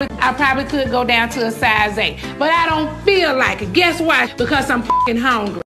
I probably could go down to a size 8. But I don't feel like it. Guess why? Because I'm fucking hungry.